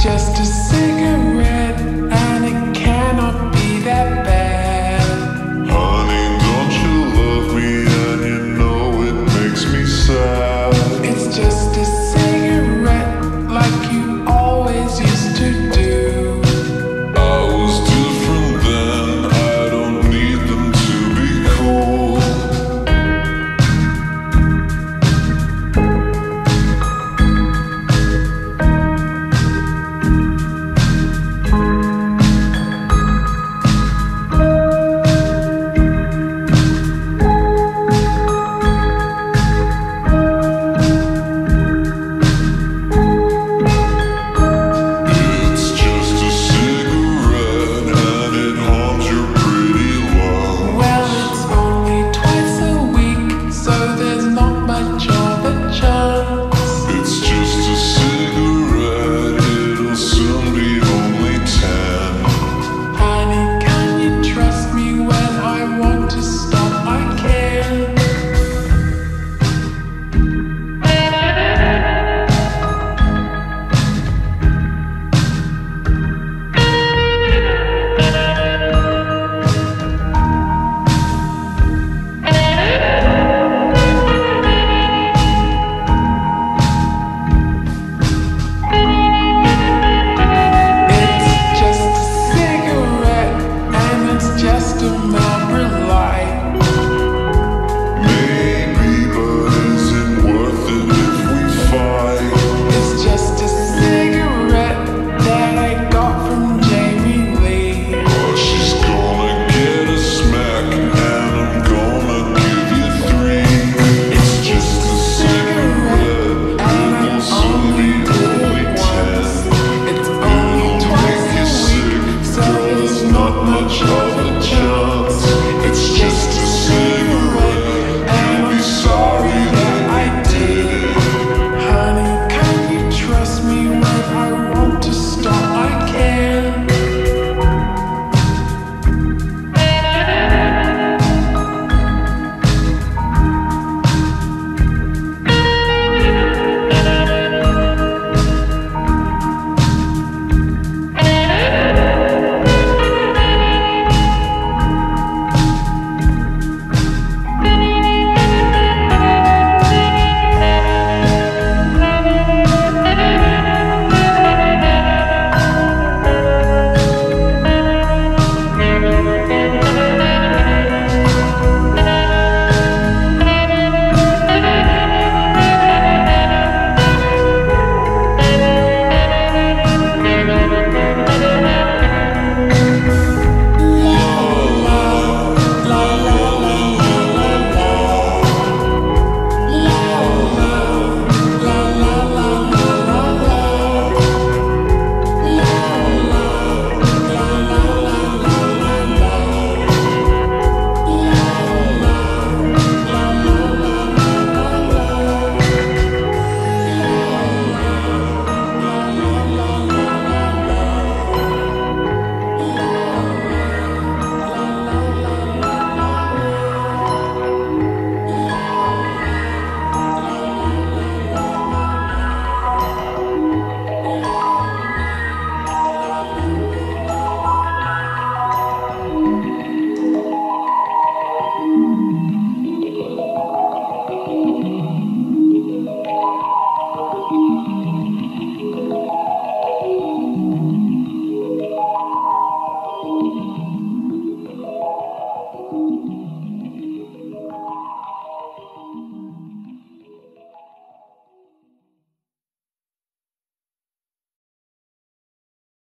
just a cigarette, and it cannot be that bad. Honey, don't you love me? And you know it makes me sad. Not much of a chance.